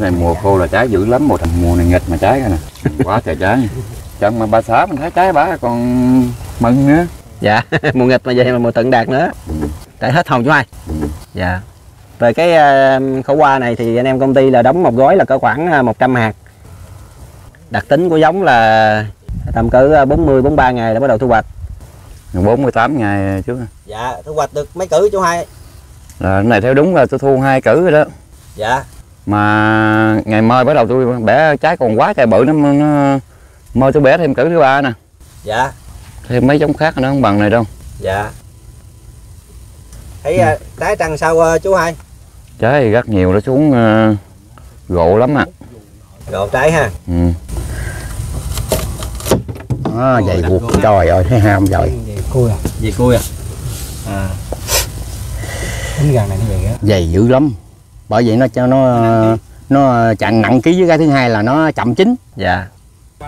cái này mùa khô là trái dữ lắm một mùa này nghịch mà trái cái nè quá trời trái. Chẳng mà bà xã mình thấy trái bả còn mừng nữa. Dạ mùa nghịch mà vậy mà mùa tận đạt nữa. Ừ. tại hết hồng chú hai. Ừ. dạ. Về cái ờ, khẩu qua này thì anh em công ty là đóng một gói là có khoảng ờ, 100 hạt. Đặc tính của giống là tầm cỡ ờ, 40 43 ngày là bắt đầu thu hoạch. 48 ngày trước dạ thu hoạch được mấy cử chú hai? Là cái này theo đúng là tôi thu hai cử rồi đó. Dạ mà ngày mai bắt đầu tôi bẻ trái còn quá trời bự nó, nó mơ tôi bẻ thêm cử thứ ba nè. Dạ. Thêm mấy giống khác nó không bằng này đâu. Dạ. Thấy ờ, trái trăng sau ờ, chú hai? Trái thì rất nhiều nó xuống uh, gộ lắm à gột trái ha. Ừ. Đó, dày buộc trời ơi thấy ham rồi. Về cua. À gì cui à. À gần này nó vậy á. Dày dữ lắm bởi vậy nó cho nó nó chặn nặng ký với cái thứ hai là nó chậm chín. Dạ.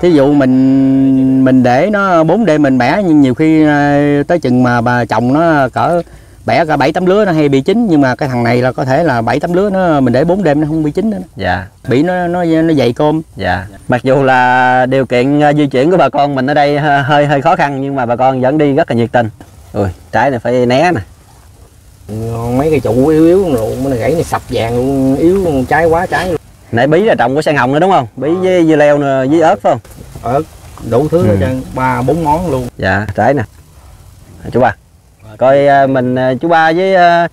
Thí dụ mình mình để nó 4 đêm mình bẻ nhưng nhiều khi ờ, tới chừng mà bà chồng nó cỡ bẻ cả bảy tấm lứa nó hay bị chín nhưng mà cái thằng này là có thể là bảy tấm lứa nó mình để 4 đêm nó không bị chín nữa. Dạ. Bị nó nó nó dày cơm dạ. Mặc dù là điều kiện ờ, di chuyển của bà con mình ở đây hơi hơi, hơi khó khăn nhưng mà bà con vẫn đi rất là nhiệt tình. Ui trái này phải né nè mấy cái trụ yếu yếu luôn nó gãy này sập vàng luôn yếu luôn, trái quá trái luôn. nãy bí là trồng của sen hồng nữa đúng không? Bí với dưa leo nè với ớt phải không? Đủ thứ Ừ. hết trơn ba bốn món luôn. Dạ trái nè. Chú ba. Coi ờ, mình ờ, chú ba với ờ,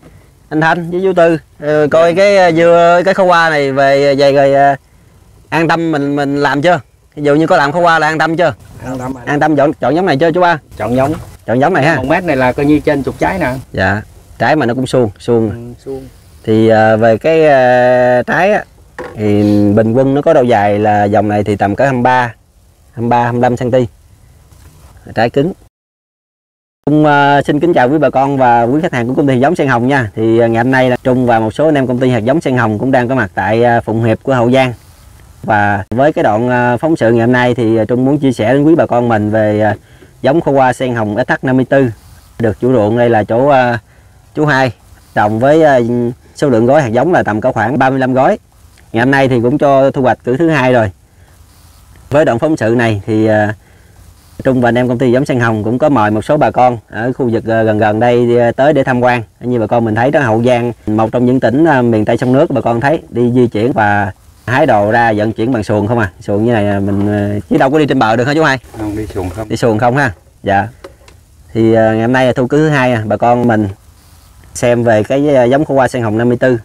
anh thanh với chú tư ờ, coi cái ờ, dưa cái khâu qua này về về rồi ờ, an tâm mình mình làm chưa? Ví dụ như có làm khâu qua là an tâm chưa? An tâm an tâm chọn chọn giống này chưa chú ba? Chọn giống. Chọn giống này ha. Một mét này là coi như trên chục trái nè. Dạ trái mà nó cũng suông suông xuông thì ờ, về cái ờ, trái á, thì bình quân nó có độ dài là dòng này thì tầm cỡ 23 23 25 cm trái cứng. Trung ờ, xin kính chào quý bà con và quý khách hàng của công ty giống sen hồng nha. Thì ờ, ngày hôm nay là Trung và một số anh em công ty hạt giống sen hồng cũng đang có mặt tại ờ, Phụng Hiệp của Hậu Giang. Và với cái đoạn phóng sự ngày hôm nay thì Trung muốn chia sẻ đến quý bà con mình về giống khô qua sen hồng SH54 được chủ ruộng đây là chỗ chú hai trồng với ờ, số lượng gói hạt giống là tầm có khoảng 35 gói. Ngày hôm nay thì cũng cho thu hoạch cử thứ hai rồi. Với đoạn phóng sự này thì ờ, Trung và anh em công ty giống sen hồng cũng có mời một số bà con ở khu vực ờ, gần gần đây tới để tham quan. Như bà con mình thấy đó Hậu Giang một trong những tỉnh miền Tây sông nước bà con thấy đi di chuyển và hái đồ ra vận chuyển bằng xuồng không à? Xuồng như này mình chứ đâu có đi trên bờ được hả chú hai? Không đi xuồng không. Đi xuồng không ha? Dạ. Thì ngày hôm nay là thu cứ thứ hai à, bà con mình xem về cái ờ, giống khô qua sen hồng 54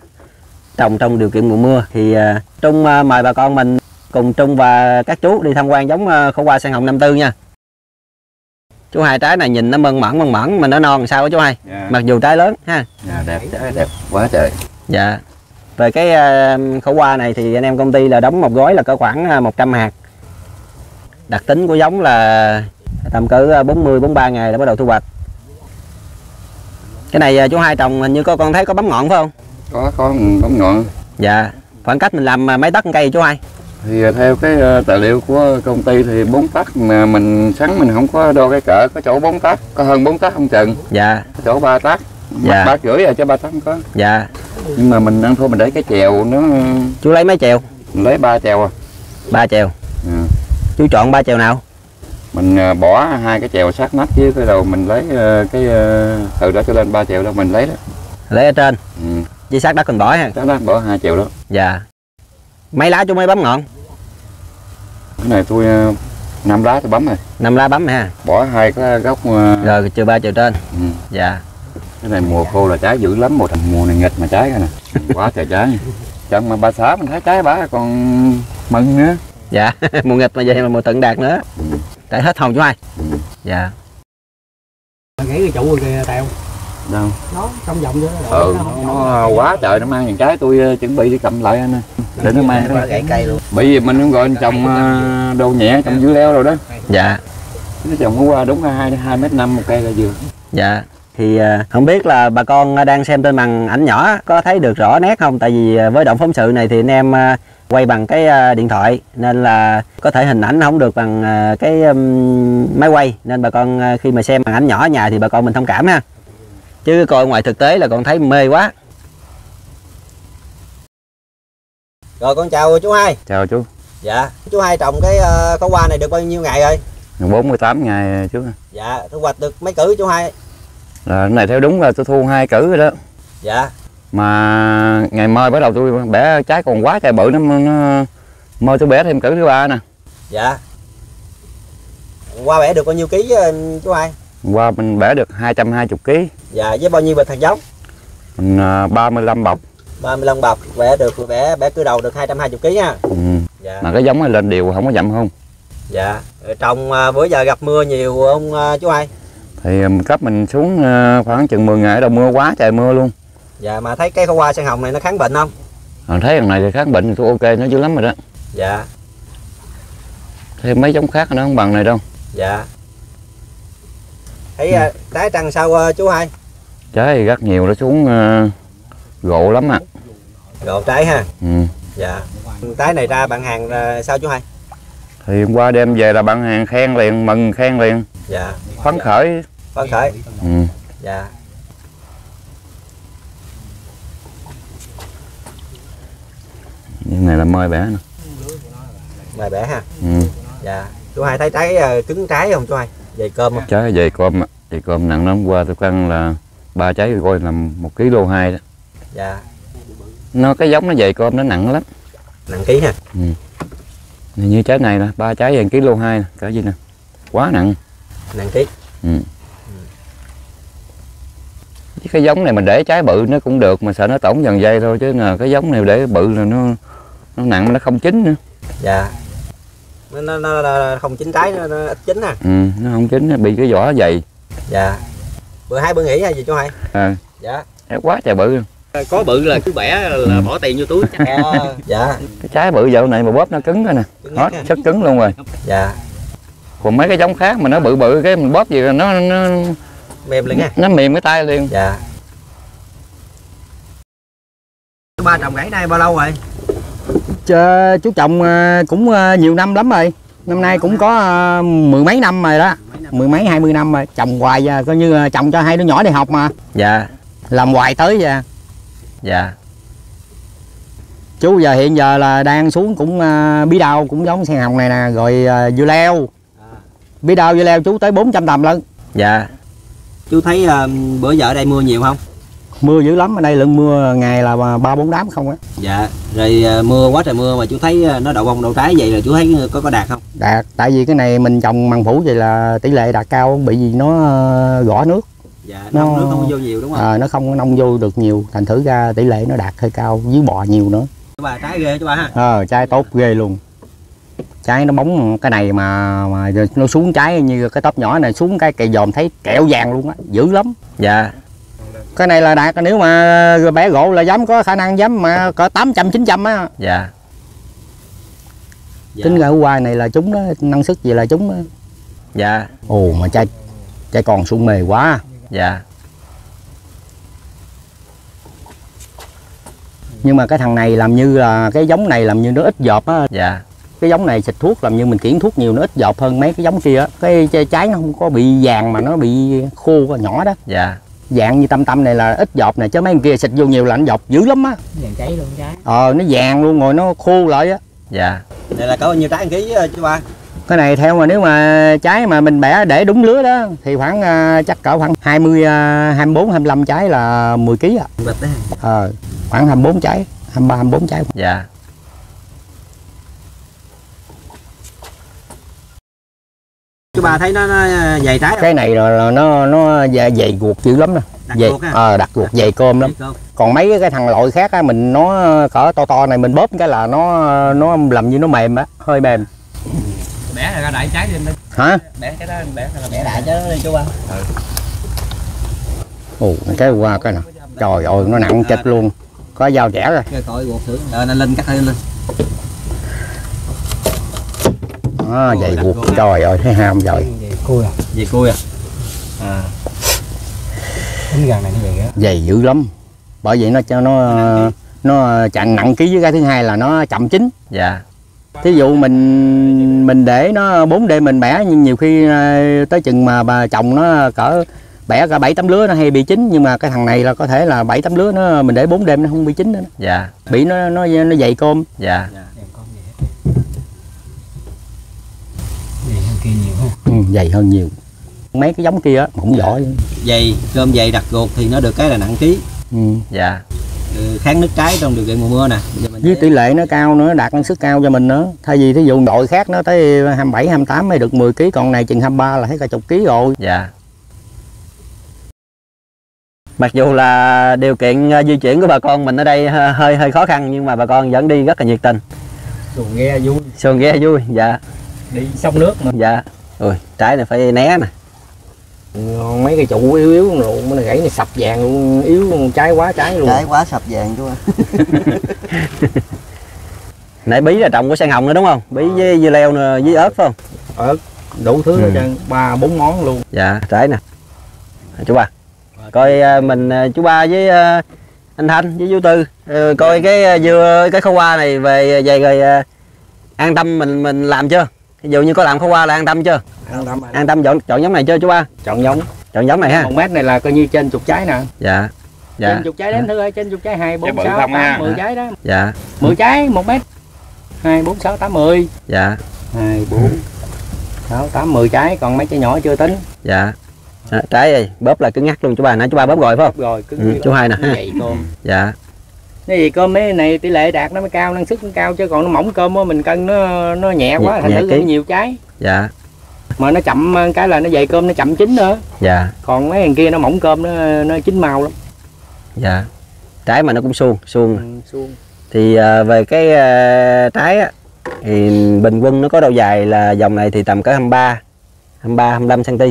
trồng trong điều kiện mùa mưa thì ờ, Trung ờ, mời bà con mình cùng Trung và các chú đi tham quan giống khô qua sen hồng 54 nha. Chú hai trái này nhìn nó mơn mởn mơn mởn mà nó non sao đó chú hai? Dạ. mặc dù trái lớn ha? Dạ, đẹp trái đẹp quá trời. Dạ. Về cái khẩu qua này thì anh em công ty là đóng một gói là có khoảng ờ, 100 hạt. Đặc tính của giống là tầm cỡ ờ, 40 43 ngày là bắt đầu thu hoạch cái này ờ, chú hai trồng hình như có con thấy có bấm ngọn phải không? Có có bấm ngọn. Dạ khoảng cách mình làm ờ, mấy tấc cây chú hai? Thì ờ, theo cái tài liệu của công ty thì bốn tấc mà mình sáng mình không có đo cái cỡ có chỗ bốn tấc có hơn bốn tấc không chừng. Dạ. Có chỗ ba tấc Dạ. ba rưỡi à chứ ba tấc không có. Dạ. Nhưng mà mình ăn thua mình để cái chèo nó chú lấy mấy chèo? mình lấy ba chèo à. Ba chèo. Ừ. chú chọn ba chèo nào mình ờ, bỏ hai cái chèo sát nách với cái đầu mình lấy ờ, cái ờ, từ đó cho lên ba chèo đó mình lấy đó. Lấy ở trên? Ừ. với sát đất mình bỏ ha? Sát nách bỏ hai chèo đó. Dạ. Mấy lá chú mới bấm ngọn? Cái này tôi năm lá tôi bấm rồi. Năm lá bấm ha? Bỏ hai cái gốc rồi trừ ba chèo trên. Ừ. dạ. Cái này mùa khô là trái dữ lắm một mùa này nghịch mà trái nè quá trời trái. Chẳng mà bà xã mình thấy trái bả còn mừng nữa. Dạ mùa nghịch mà vậy mà mùa tận đạt nữa. Ừ. tại hết hồng chú hai Ừ. dạ. Gãy cái trụ rồi kìa tèo. Đâu? Nó trong vòng nữa nó ừ nó quá trời nó mang những trái tôi ờ, chuẩn bị đi cầm lại anh ơi. Để nó mang đó. gãy cây luôn. Bởi vì mình cũng gọi anh trồng ờ, đồ nhẹ trồng dưa leo rồi đó. Dạ. Nó trồng hôm qua đúng hai hai mét năm một cây là vừa. Dạ. Thì à, không biết là bà con đang xem trên màn ảnh nhỏ có thấy được rõ nét không? Tại vì với động phóng sự này thì anh em quay bằng cái à, điện thoại nên là có thể hình ảnh không được bằng à, cái máy quay. Nên bà con à, khi mà xem màn ảnh nhỏ ở nhà thì bà con mình thông cảm ha. Chứ coi ngoài thực tế là con thấy mê quá. Rồi con chào chú hai. Chào chú. Dạ chú hai trồng cái ờ, khổ qua này được bao nhiêu ngày rồi? 48 ngày chú. Dạ thu hoạch được mấy cử chú hai? Là cái này theo đúng là tôi thu hai cử rồi đó. Dạ mà ngày mai bắt đầu tôi bẻ trái còn quá trời bự nó, nó mời tôi bẻ thêm cử thứ ba nè. Dạ. Qua bẻ được bao nhiêu ký ờ, chú hai? Qua mình bẻ được 220 kg dạ với bao nhiêu bịch hạt giống? Mình à, 35 bọc. 35 bọc bẻ được bẻ bẻ cưa đầu được 220 kg nha. Ừ. dạ. Mà cái giống này lên đều không có dặm không? Dạ. Rồi trồng à, bữa giờ gặp mưa nhiều không à, chú hai? Thì mình cấp mình xuống khoảng chừng 10 ngày đầu mưa quá trời mưa luôn dạ mà thấy cái khổ qua sen hồng này nó kháng bệnh không? À, thấy thằng này thì kháng bệnh thì tôi ok nó dữ lắm rồi đó. Dạ. Thêm mấy giống khác nó không bằng này đâu. Dạ. Thấy à, trái trăng sao à, chú hai? Trái rất nhiều nó xuống à, gộ lắm à gột trái ha? Ừ. dạ. Trái này ra bạn hàng sao chú hai? Thì hôm qua đem về là bạn hàng khen liền mừng khen liền. Dạ. Phấn khởi. Phấn khởi. Ừ. dạ này là mơi bẻ nè. Mời bẻ ha? Ừ. dạ. Chú hai thấy trái cứng trái không chú hai? Về cơm không? Trái về cơm về cơm nặng lắm. Qua tôi ăn là ba trái coi là một kg hai đó. Dạ. Nó cái giống nó về cơm nó nặng lắm. Nặng ký ha? Như trái này nè ba trái về kg hai nè. Cả gì nè? Quá nặng. Nặng ký. Chứ cái giống này mình để trái bự nó cũng được mà sợ nó tổn dần dây thôi chứ là cái giống này để bự là nó nó nặng mà nó không chín nữa. Dạ. Nó, nó, nó, nó không chín trái nó, nó ít chín ha ừ, nó không chín nó bị cái vỏ dày. Dạ. Bữa hai bữa nghỉ hay gì chú hai. À, dạ. Quá trời bự. Luôn. có bự là cứ bẻ là bỏ tiền vô túi. Ờ, dạ. Cái trái bự dạo này mà bóp nó cứng rồi nè. Ha. rất cứng luôn rồi. Dạ. Còn mấy cái giống khác mà nó bự bự cái mình bóp gì là nó nó mềm lên ha nó mềm cái tay liền. Dạ. Ba trồng rẫy này bao lâu rồi Chơ, chú trồng à, cũng à, nhiều năm lắm rồi. Năm nay cũng có à, mười mấy năm rồi đó. Mười mấy hai mươi năm rồi. Trồng hoài à, coi như trồng cho hai đứa nhỏ đi học mà. Dạ. Làm hoài tới vậy dạ. Chú giờ hiện giờ là đang xuống cũng bí đao cũng giống sen hồng này nè rồi dưa leo. Bí đao dưa leo chú tới 400 tầm lận. Dạ. Chú thấy bữa giờ ở đây mưa nhiều không mưa dữ lắm ở đây lượng mưa ngày là ba bốn đám không á. Dạ rồi ờ, mưa quá trời mưa mà chú thấy ờ, nó đậu bông đậu trái vậy là chú thấy có có đạt không? Đạt tại vì cái này mình trồng măng phủ vậy là tỷ lệ đạt cao bị gì nó à, gõ nước. Dạ Nó- nó nước không vô nhiều đúng không? À, nó không nông vô được nhiều thành thử ra tỷ lệ nó đạt hơi cao với bò nhiều nữa. Chú ba trái ghê chú ba ha? Ờ trái tốt ghê luôn. Trái nó bóng cái này mà mà nó xuống trái như cái tóc nhỏ này xuống cái cây dòm thấy kẹo vàng luôn á dữ lắm. Dạ cái này là đạt nếu mà bé gỗ là dám có khả năng dám mà cỡ 800 900 á. Dạ. Dạ. Tính ra qua này là chúng đó năng suất gì là chúng đó. dạ. Ồ mà trái trái còn xuống mề quá. Dạ. Nhưng mà cái thằng này làm như là cái giống này làm như nó ít dọp á. Dạ. Cái giống này xịt thuốc làm như mình kiển thuốc nhiều nó ít dọp hơn mấy cái giống kia á. Cái trái- nó không có bị vàng mà nó bị khô nhỏ đó. Dạ dạng như tâm tâm này là ít dọp này chứ mấy con kia xịt vô nhiều là nó dọp dữ lắm á. Vàng cháy luôn trái ờ nó vàng luôn rồi nó khô lại á. Dạ. Đây là có bao nhiêu trái một ký chú ba? Cái này theo mà nếu mà trái mà mình bẻ để đúng lứa đó thì khoảng à, chắc cỡ khoảng 20 à, 24 25 trái là 10 kg à bịch đấy ờ khoảng 24 trái 23 24 trái. Dạ ba thấy nó, nó dày trái không? Cái này là, là nó nó dày, guộc dữ lắm nè. Đặt dày ruột ờ đặt guộc dày cơm lắm. Cơm. còn mấy cái thằng loại khác á mình nó cỡ to to này mình bóp cái là nó nó làm như nó mềm á hơi mềm. Bẻ ra đại trái lên hả? Bẻ cái đó bẻ là bẻ đại trái đó đi chú ba. Ồ cái qua cái nào. Trời ơi nó nặng chịch luôn. Có dao chẻ rồi. Rồi coi ruột thử. Ờ, nó lên cắt lên lên à, dày guộc trời ơi thấy ham rồi về cua à? Về cui à? À. Tính gần này nó vậy á. Dày dữ lắm. Bởi vậy nó cho nó nó chặn nặng ký với cái thứ hai là nó chậm chín. Dạ. Thí dụ mình mình để nó 4 đêm mình bẻ nhưng nhiều khi à, tới chừng mà bà chồng nó cỡ bẻ cả bảy tấm lứa nó hay bị chín nhưng mà cái thằng này là có thể là bảy tấm lứa nó mình để 4 đêm nó không bị chín nữa. Dạ. Bị nó nó nó dày cơm dạ em con vậy vậy hơn kia nhiều không ừ, dày hơn nhiều. Mấy cái giống kia á cũng giỏi. Dày cơm dày đặt gột thì nó được cái là nặng ký. Ừ. dạ. Ừ, kháng nước trái trong điều kiện mùa mưa nè. Bây giờ mình với tỷ lệ nó cao nữa đạt năng suất cao cho mình nữa. Thay vì thí dụ đội khác nó tới 27 28 mới được 10 kg còn này chừng 23 là thấy cả chục ký rồi. Dạ. Mặc dù là điều kiện ờ, di chuyển của bà con mình ở đây hơi hơi, hơi khó khăn nhưng mà bà con vẫn đi rất là nhiệt tình. Xuồng ghe vui. Xuồng ghe vui dạ. Đi sông nước mà. Dạ ui trái này phải né nè. Ngon mấy cây trụ yếu yếu luôn nó gãy này sập vàng luôn yếu trái quá trái luôn. Trái quá sập vàng chú nãy bí là trồng của sen hồng nữa đúng không? Bí với dưa leo nè, với ớt phải không? Đủ thứ Ừ. hết trơn ba bốn món luôn. Dạ trái nè. Chú ba coi ờ, mình ờ, chú ba với ờ, anh thanh với chú tư ờ, coi cái ờ, dưa cái khâu qua này về về rồi an tâm mình mình làm chưa ví dụ như có làm khâu qua là an tâm chưa? An tâm an tâm chọn chọn giống này chưa chú ba? Chọn giống chọn giống này ha. Một mét này là coi như trên chục trái nè. Dạ dạ. Trên chục trái đến thứ ơi trên chục trái hai bốn sáu tám mười trái đó. Dạ. Mười trái một mét. Hai bốn sáu tám mười. Dạ. Hai bốn sáu tám mười trái còn mấy trái nhỏ chưa tính. Dạ. Đó, trái này bóp là cứng ngắt luôn chú ba. Nãy chú ba bóp rồi phải không? Rồi cứ Ừ, chú hai nè. ha. dạ cái gì cơm mấy này tỷ lệ đạt nó mới cao năng suất nó cao chứ còn nó mỏng cơm á mình cân nó nó nhẹ quá thành thử cũng nhiều trái dạ. Mà nó chậm cái là nó dày cơm nó chậm chín nữa. Dạ. Còn mấy thằng kia nó mỏng cơm nó nó chín mau lắm. Dạ. Trái mà nó cũng suông suông. Ừ, suông. Thì ờ, về cái ờ, trái á, thì bình quân nó có độ dài là dòng này thì tầm cỡ 23 23 25 cm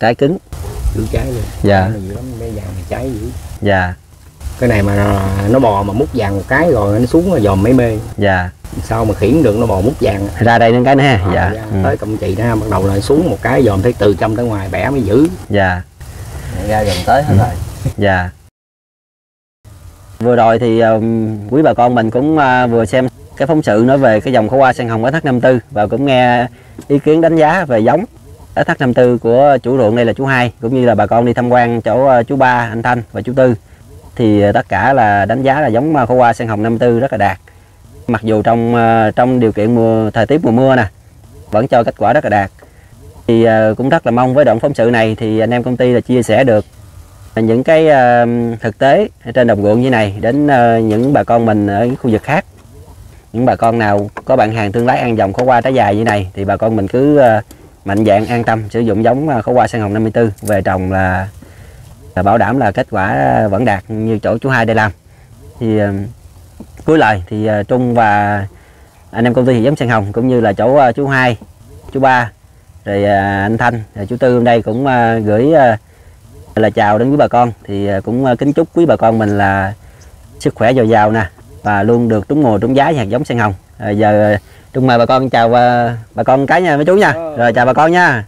trái cứng. Dữ trái luôn. Dạ. Dữ lắm mấy vàng trái dữ. Dạ cái này mà nó, nó bò mà mút vàng một cái rồi nó xuống rồi dòm mấy mê dạ. Sao mà khiển được nó bò mút vàng? Ra đây nên cái nữa ha. Ờ, dạ. ừ, tới công chị đó bắt đầu là xuống một cái dòm thấy từ trong tới ngoài bẻ mới giữ. Dạ. Ra gần tới hết rồi. Dạ. Vừa rồi thì um, quý bà con mình cũng ờ, vừa xem cái phóng sự nói về cái dòng khổ qua sen hồng SH54 và cũng nghe ý kiến đánh giá về giống SH54 của chủ ruộng đây là chú hai cũng như là bà con đi tham quan chỗ ờ, chú ba anh Thanh và chú Tư thì tất cả là đánh giá là giống à, khô hoa sen hồng 54 rất là đạt. Mặc dù trong à, trong điều kiện mùa thời tiết mùa mưa nè vẫn cho kết quả rất là đạt. Thì à, cũng rất là mong với đoạn phóng sự này thì anh em công ty là chia sẻ được những cái thực tế trên đồng ruộng như này đến những bà con mình ở khu vực khác. Những bà con nào có bạn hàng thương lái ăn dòng khổ qua trái dài như này thì bà con mình cứ mạnh dạng an tâm sử dụng giống ờ, khổ qua sen hồng 54 về trồng là, là bảo đảm là kết quả vẫn đạt như chỗ chú hai đây làm. Thì ờ, cuối lời thì ờ, Trung và anh em công ty thì giống sen hồng cũng như là chỗ ờ, chú hai chú ba rồi anh Thanh rồi chú Tư hôm đây cũng gửi là chào đến quý bà con. Thì cũng kính chúc quý bà con mình là sức khỏe dồi dào nè và luôn được trúng mùa trúng giá hạt giống sen hồng. À, giờ Trung mời bà con chào ờ, bà con cái nha mấy chú nha. Rồi chào bà con nha